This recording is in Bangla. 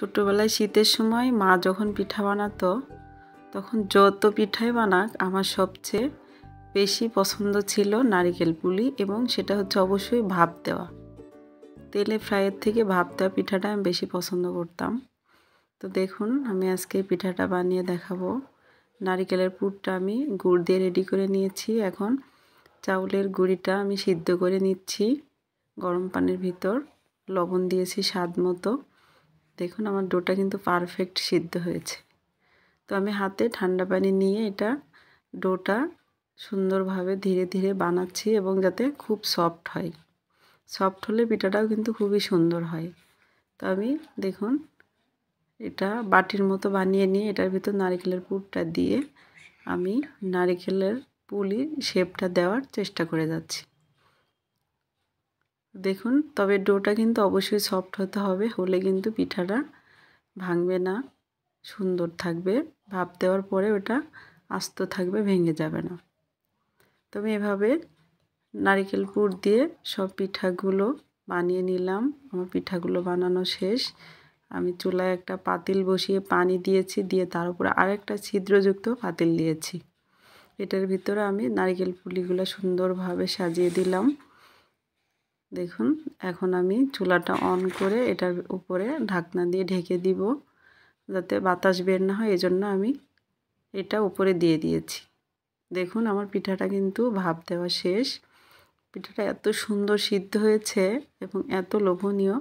ছোটোবেলায় শীতের সময় মা যখন পিঠা বানাতো, তখন যত পিঠাই বানাক, আমার সবচেয়ে বেশি পছন্দ ছিল নারিকেল পুলি এবং সেটা হচ্ছে অবশ্যই ভাপ দেওয়া। তেলে ফ্রাইয়ের থেকে ভাপ দেওয়া পিঠাটা আমি বেশি পছন্দ করতাম। তো দেখুন, আমি আজকে পিঠাটা বানিয়ে দেখাবো। নারিকেলের পুরটা আমি গুড় দিয়ে রেডি করে নিয়েছি। এখন চাউলের গুঁড়িটা আমি সিদ্ধ করে নিচ্ছি। গরম পানির ভিতর লবণ দিয়েছি স্বাদ মতো। দেখুন আমার ডোটা কিন্তু পারফেক্ট সিদ্ধ হয়েছে। তো আমি হাতে ঠান্ডা পানি নিয়ে এটা ডোটা সুন্দরভাবে ধীরে ধীরে বানাচ্ছি এবং যাতে খুব সফট হয়। সফট হলে পিঠাটাও কিন্তু খুবই সুন্দর হয়। তো আমি দেখুন এটা বাটির মতো বানিয়ে নিয়ে এটার ভিতর নারিকেলের পুরটা দিয়ে আমি নারিকেলের পুলি শেপটা দেওয়ার চেষ্টা করে যাচ্ছি। দেখুন, তবে ডোটা কিন্তু অবশ্যই সফট হতে হবে, হলে কিন্তু পিঠাটা ভাঙবে না, সুন্দর থাকবে। ভাপ দেওয়ার পরে ওটা আস্ত থাকবে, ভেঙে যাবে না। তবে এভাবে নারিকেল পুর দিয়ে সব পিঠাগুলো বানিয়ে নিলাম। আমার পিঠাগুলো বানানো শেষ। আমি চুলায় একটা পাতিল বসিয়ে পানি দিয়েছি, দিয়ে তার উপরে আরেকটা ছিদ্রযুক্ত পাতিল দিয়েছি। এটার ভিতরে আমি নারিকেল পুলিগুলো সুন্দরভাবে সাজিয়ে দিলাম। দেখুন, এখন আমি চুলাটা অন করে এটার উপরে ঢাকনা দিয়ে ঢেকে দিব যাতে বাতাস বের না হয়, এজন্য আমি এটা উপরে দিয়ে দিয়েছি। দেখুন, আমার পিঠাটা কিন্তু ভাব দেওয়া শেষ। পিঠাটা এত সুন্দর সিদ্ধ হয়েছে এবং এত লোভনীয়।